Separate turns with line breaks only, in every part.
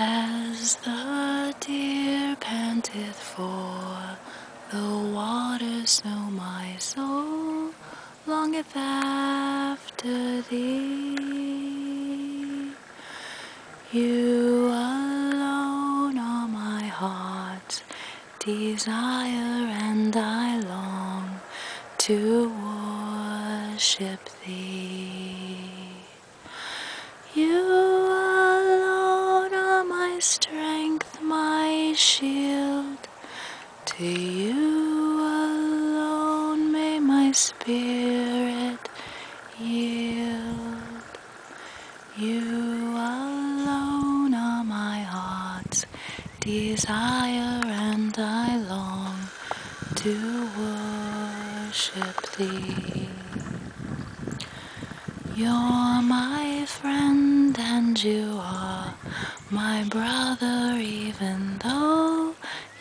As the deer panteth for the water, so my soul longeth after thee. You alone are my heart's desire, and I long to worship thee. Shield. To you alone may my spirit yield. You alone are my heart's desire, and I long to worship thee. You're my friend, and you are my brother, even though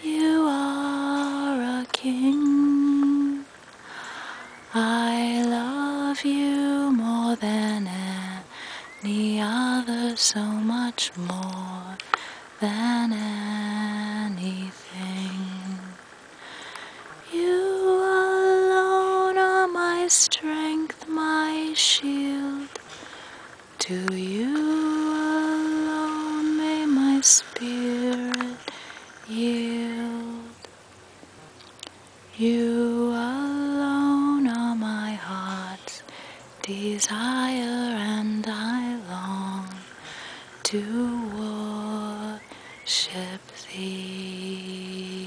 you are a king. I love you more than any other, so much more than anything. You alone are my strength, my shield. To you spirit yield. You alone are my heart's desire, and I long to worship thee.